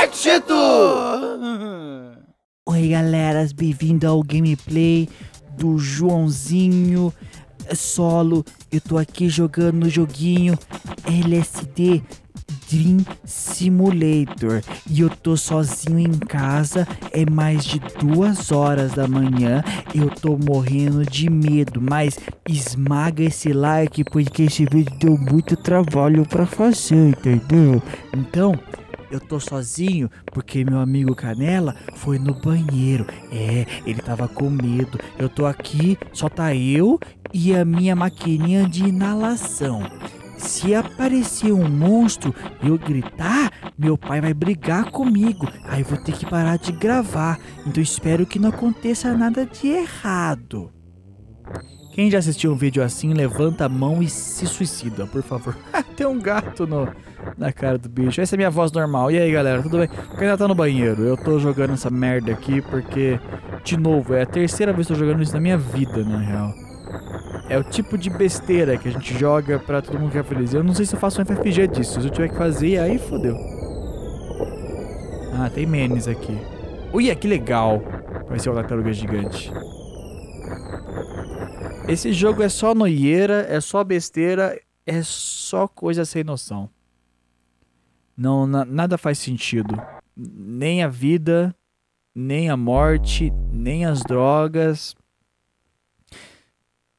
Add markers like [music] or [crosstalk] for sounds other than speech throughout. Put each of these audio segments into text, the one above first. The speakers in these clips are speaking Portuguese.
[laughs] Oi, galera, bem-vindo ao gameplay do Joãozinho solo. Eu tô aqui jogando o joguinho LSD Dream Simulator e eu tô sozinho em casa. É mais de duas horas da manhã. Eu tô morrendo de medo, mas esmaga esse like porque esse vídeo deu muito trabalho pra fazer, entendeu? Então, eu tô sozinho porque meu amigo Canela foi no banheiro. É, ele tava com medo. Eu tô aqui, só tá eu e a minha maquininha de inalação. Se aparecer um monstro e eu gritar, meu pai vai brigar comigo. Aí eu vou ter que parar de gravar. Então espero que não aconteça nada de errado. Quem já assistiu um vídeo assim, levanta a mão e se suicida, por favor. [laughs] Tem um gato no, na cara do bicho. Essa é minha voz normal. E aí, galera, tudo bem? Porque ainda tá no banheiro. Eu tô jogando essa merda aqui porque, de novo, é a terceira vez que eu tô jogando isso na minha vida, na real. É o tipo de besteira que a gente joga pra todo mundo ficar feliz. Eu não sei se eu faço um FFG disso. Se eu tiver que fazer, aí fodeu. Ah, tem menes aqui. Ui, que legal. Vai ser uma tartaruga gigante. Esse jogo é só noieira, é só besteira, é só coisa sem noção. Não, na, nada faz sentido. Nem a vida, nem a morte, nem as drogas.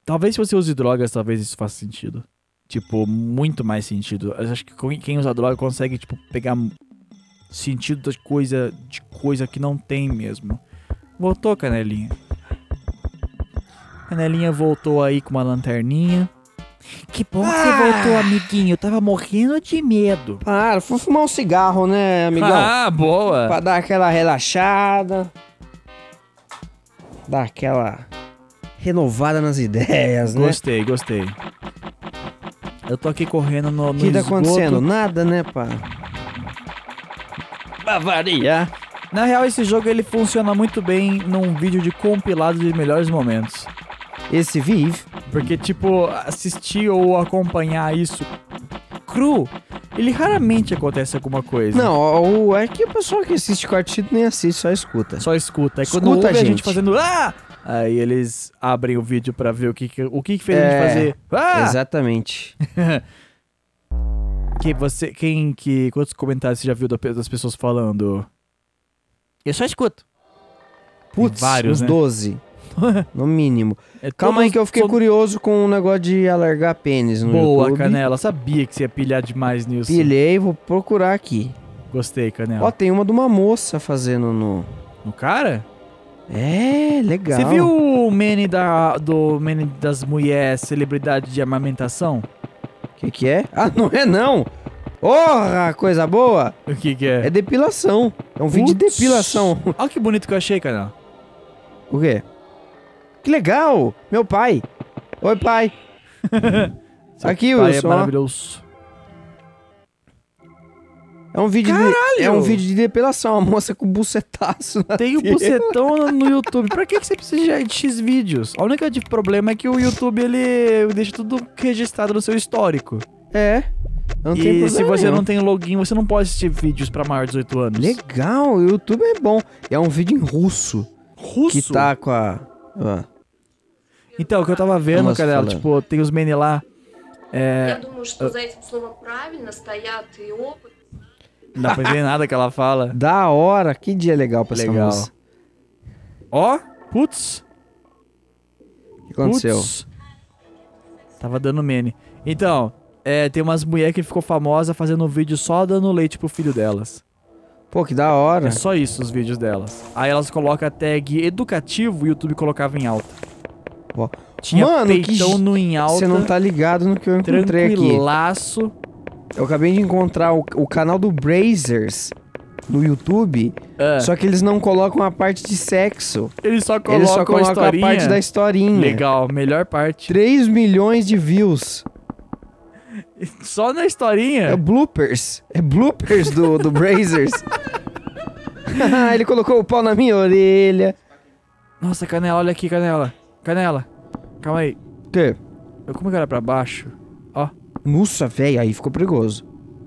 Talvez se você use drogas, talvez isso faça sentido. Tipo, muito mais sentido. Eu acho que quem usa droga consegue, tipo, pegar sentido de coisa, de coisa que não tem mesmo. Voltou, canelinha. Canelinha voltou aí com uma lanterninha. Que bom que você Ah. voltou, amiguinho. Eu tava morrendo de medo. Para, fui fumar um cigarro, né, amigão? Ah, boa. Pra dar aquela relaxada. Dar aquela renovada nas ideias, né? Gostei, gostei. Eu tô aqui correndo no, O no que tá esgoto. acontecendo? Nada, né, pá? Pra variar. Na real, esse jogo ele funciona muito bem num vídeo de compilado de melhores momentos. Esse vive. Porque, tipo, assistir ou acompanhar isso cru, ele raramente acontece alguma coisa. Não, o, é que o pessoal que assiste quartito nem assiste, só escuta. Só escuta. Aí quando Escuta, ouve a gente gente. fazendo ah! Aí eles abrem o vídeo pra ver o que, que- o que, que fez a É, gente fazer. Ah! Exatamente. [laughs] Que você, quem que. Quantos comentários você já viu da- das pessoas falando? Eu só escuto. Putz, vários, uns né? 12. [laughs] no mínimo. É Calma todos- aí que eu fiquei curioso com o negócio de alargar pênis no Boa, YouTube. Canela. Sabia que você ia pilhar demais nisso. Pilhei, vou procurar aqui. Gostei, Canela. Ó, tem uma de uma moça fazendo no... No cara? É, legal. Você viu o meme da, do meme das mulheres celebridade de amamentação? O que que é? Ah, não é não! Porra, coisa boa! O que que é? É depilação. É um vídeo de Putz. depilação. Olha que bonito que eu achei, Canela. O quê? Que legal! Meu pai! Oi, pai! [laughs] Aqui, Pai é Wilson. ó. maravilhoso. É um vídeo Caralho! de, é um vídeo de depilação, uma moça com bucetaço. na Tem o tela. bucetão no- no YouTube. Pra que, que você precisa de X vídeos? A única de problema é que o YouTube ele deixa tudo registrado no seu histórico. É. Não tem e problema se você não tem login, você não pode assistir vídeos pra maior de 18 anos. Legal, o YouTube é bom. É um vídeo em russo. Russo? Que tá com a. Ah. Então, o que eu tava vendo, cara, tipo, tem os menes lá. É... Ah. Não dá pra entender nada que ela fala. [laughs] Da hora, que dia legal pra legal. essa. Ó, oh, putz. O que aconteceu? Putz. Tava dando meni. Então, é, tem umas mulheres que ficou famosa fazendo um vídeo só dando leite pro filho delas. Pô, que da hora. É só isso os vídeos delas. Aí elas colocam a tag educativo e o YouTube colocava em alta. Ó. Tinha Mano, que peitão no em alta. Você não tá ligado no que eu encontrei aqui. tranquilaço. Eu acabei de encontrar o, o canal do Brazers no YouTube, É, só que eles não colocam a parte de sexo. eles só colocam, Eles só colocam a, historinha. parte da historinha. Legal, melhor parte. 3 milhões de views. [laughs] Só na historinha. É bloopers. É bloopers do, do Brazers. [laughs] Ele colocou o pau na minha orelha. Nossa, Canela, olha aqui, Canela. Canela, calma aí. Que? Eu como que era pra baixo? Ó, Nossa, velho, aí ficou perigoso.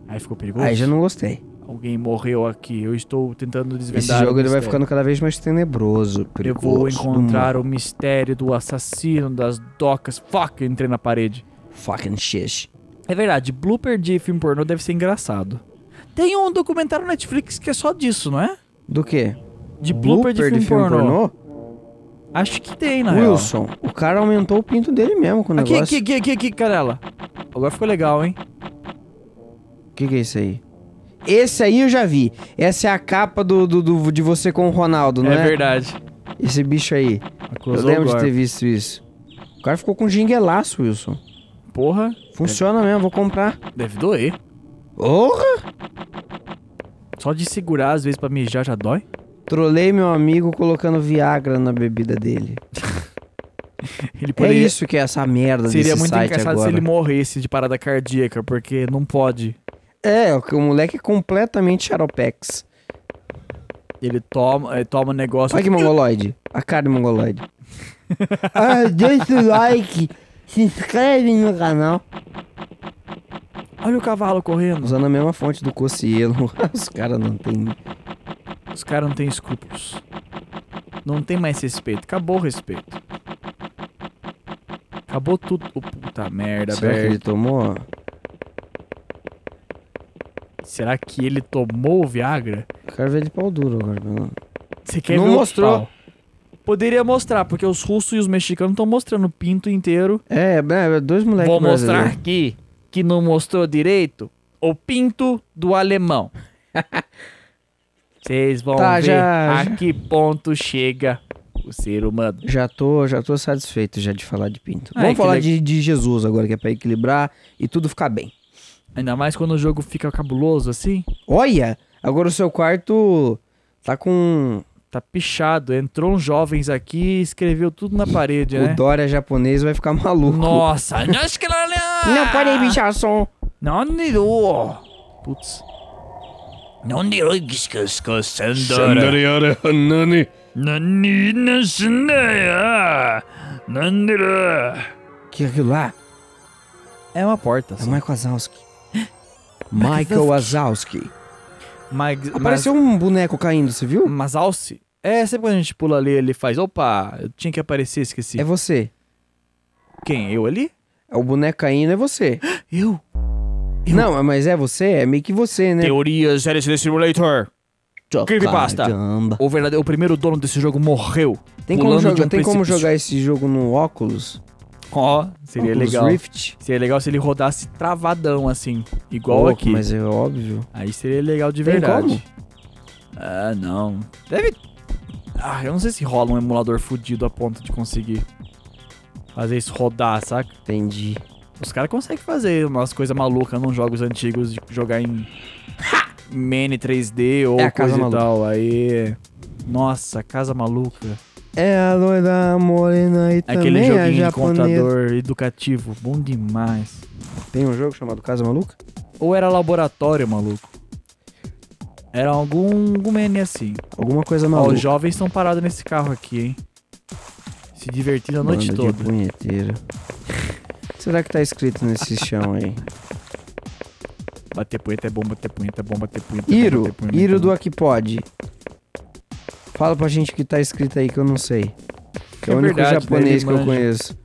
aí ficou perigoso. Aí já não gostei. Alguém morreu aqui. Eu estou tentando desvendar. Esse o jogo ele vai ficando cada vez mais tenebroso, Eu perigoso. vou encontrar o mistério do assassino das docas. Fuck, eu entrei na parede. Fucking shit. É verdade, blooper de filme pornô deve ser engraçado. Tem um documentário Netflix que é só disso, não é? Do quê? De blooper, de filme, pornô. pornô? Acho que tem, na real. Wilson, o cara aumentou o pinto dele mesmo com o Aqui, negócio. aqui, aqui, aqui, aqui, Canela. Agora ficou legal, hein? O que, que é isso aí? Esse aí eu já vi. Essa é a capa do, do, do- de você com o Ronaldo, não é? é verdade. Esse bicho aí. Eu Acusou lembro de ter visto isso. O cara ficou com jinguelaço, Wilson. Porra, Funciona mesmo, vou comprar. deve doer. Porra! Só de segurar, às vezes, pra mijar já dói. Trolei meu amigo colocando Viagra na bebida dele. [laughs] Ele É poderia... isso que é essa merda Seria desse muito site engraçado agora. se ele morresse de parada cardíaca, porque não pode. É, o moleque é completamente xaropex. Ele toma, ele toma negócio. Olha que mongoloide. A cara de mongoloide. [laughs] ah, deixa o like. Se inscreve no canal. Olha o cavalo correndo. Usando a mesma fonte do Cocielo. [laughs] Os caras não tem. Os caras não têm escrúpulos. Não tem mais respeito. Acabou o respeito. Acabou tudo. Oh, puta merda, Será que ele tomou? Será que ele tomou o Viagra? Eu quero ver ele pau duro agora. mano. Você quer Não ver mostrou. Poderia mostrar, porque os russos e os mexicanos estão mostrando o pinto inteiro. É, é, dois moleques Vou mostrar brasileiros. aqui que não mostrou direito o pinto do alemão. [laughs] Vocês vão Tá, ver já- a já. que ponto chega o ser humano. Já tô, já tô satisfeito já de falar de pinto. Ai, Vamos falar le- de, de Jesus agora, que é pra equilibrar e tudo ficar bem. Ainda mais quando o jogo fica cabuloso assim. Olha, agora o seu quarto tá com Tá pichado. Entrou uns jovens aqui e escreveu tudo na parede, o né? Dória japonês, vai ficar maluco. Nossa, acho que não Não pode bichar som. Não dirou. Putz. Não dirou que Nani. Nani na sandaia. Nandira. Que é aquilo lá? É uma porta. É o Michael Wazowski. Michael Wazowski. Mas, Apareceu um boneco caindo, você viu? Mas Alce? É, sempre quando a gente pula ali, ele faz. Opa, eu tinha que aparecer, esqueci. É você. Quem? Eu ali? É o boneco caindo, é você. [gasps] Eu? Eu? Não, mas é você, é meio que você, né? Teorias LCD Simulator. Creepypasta. Caramba. O verdadeiro, o primeiro dono desse jogo morreu. Tem como, de jogar, um tem como jogar esse jogo no óculos? Ó, seria Oculus legal. Rift? Seria legal se ele rodasse travadão, assim. Igual Louco, aqui. Mas é óbvio. Aí seria legal de Tem verdade. como? Ah, não. Deve. Ah, eu não sei se rola um emulador fudido a ponto de conseguir fazer isso rodar, saca? Entendi. Os caras conseguem fazer umas coisas malucas nos jogos antigos de jogar em Mini 3D ou É coisa e Maluca. tal. Aí. Nossa, casa maluca. É a loira morena e Aquele também joguinho de japonesa. contador educativo. Bom demais. Tem um jogo chamado Casa Maluca? Ou era laboratório, maluco? Era algum, algum menu assim. Alguma coisa Ó, maluca. os jovens estão parados nesse carro aqui, hein? Se divertindo a noite Banda de toda. punheteiro. [laughs] Será que tá escrito nesse chão aí? Bater punheta é bom, bater punheta é bom, bater punheta é bom, Iro, bater punheta Iro é do bom. Aquipod. Fala pra gente o que tá escrito aí que eu não sei. Que é o É único verdade, japonês que eu manja. conheço.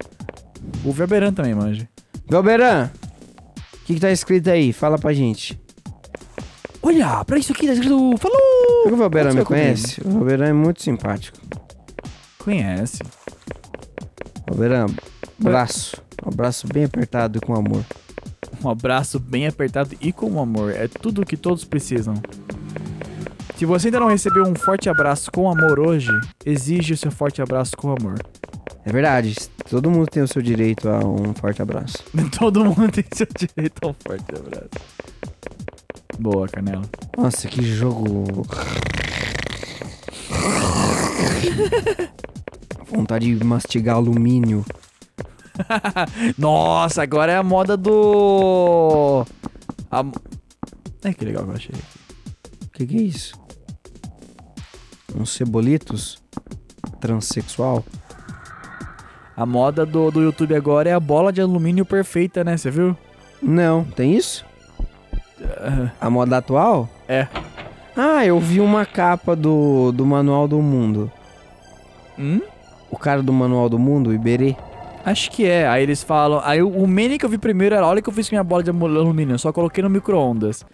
O Verberan também manja. Galberan, o que, que tá escrito aí? Fala pra gente. Olha, pra isso aqui tá escrito Falou! O Valberan me conhece? O Valberan é muito simpático. Conhece. Valberan, abraço. Um abraço bem apertado e com amor. Um abraço bem apertado e com amor. É tudo o que todos precisam. Se você ainda não recebeu um forte abraço com amor hoje, exige o seu forte abraço com amor. É verdade, todo mundo tem o seu direito a um forte abraço. [laughs] Todo mundo tem seu direito a um forte abraço. Boa, Canela. Nossa, que jogo. Vontade de mastigar alumínio. [laughs] Nossa, agora é a moda do. A... É que legal que eu achei. O que, que é isso? Uns cebolitos? Transsexual? A moda do, do YouTube agora é a bola de alumínio perfeita, né? Você viu? Não, tem isso? A moda atual? É. Ah, eu vi uma capa do, do Manual do Mundo. Hum? O cara do Manual do Mundo, o Iberê. Acho que é. Aí eles falam. Aí o- meme que eu vi primeiro era: olha que eu fiz com minha bola de alumínio, eu só coloquei no micro-ondas.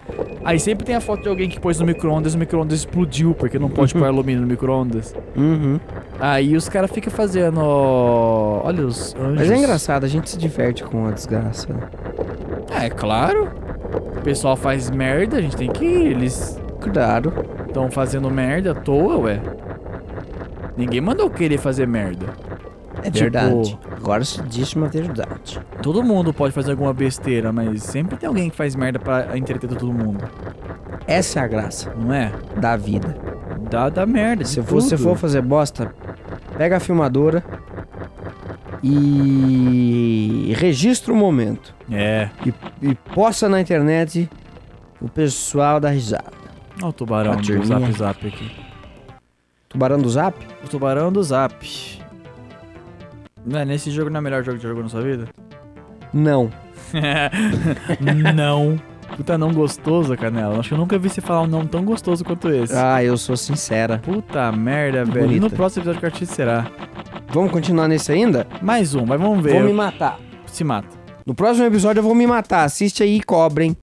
Aí sempre tem a foto de alguém que pôs no micro-ondas e o micro-ondas explodiu, porque não pode [laughs] pôr alumínio no micro-ondas. Uhum. Aí os caras ficam fazendo. Olha os anjos. Mas é engraçado, a gente se diverte com a desgraça. É, claro. O pessoal faz merda, a gente tem que ir. Eles Claro. estão fazendo merda à toa, ué. Ninguém mandou querer fazer merda. É Tipo- verdade. Agora se disse uma verdade. Todo mundo pode fazer alguma besteira, mas sempre tem alguém que faz merda pra entreter todo mundo, Essa é a graça não é? da vida. Dá, dá merda. Se você for fazer bosta, pega a filmadora e registra o momento. É. E, e posta na internet o pessoal da risada. Olha o tubarão A do turminha. Zap Zap aqui. Tubarão do Zap? O tubarão do Zap. Não é, nesse jogo não é o melhor jogo que você jogou na sua vida? Não. [laughs] não. Puta não gostoso, Canela. Acho que eu nunca vi você falar um não tão gostoso quanto esse. Ah, eu sou sincera. Puta merda, velho. E no próximo episódio que artista será? Vamos continuar nesse ainda? Mais um, mas vamos ver. Vou me matar. Se mata. No próximo episódio eu vou me matar. Assiste aí e cobrem.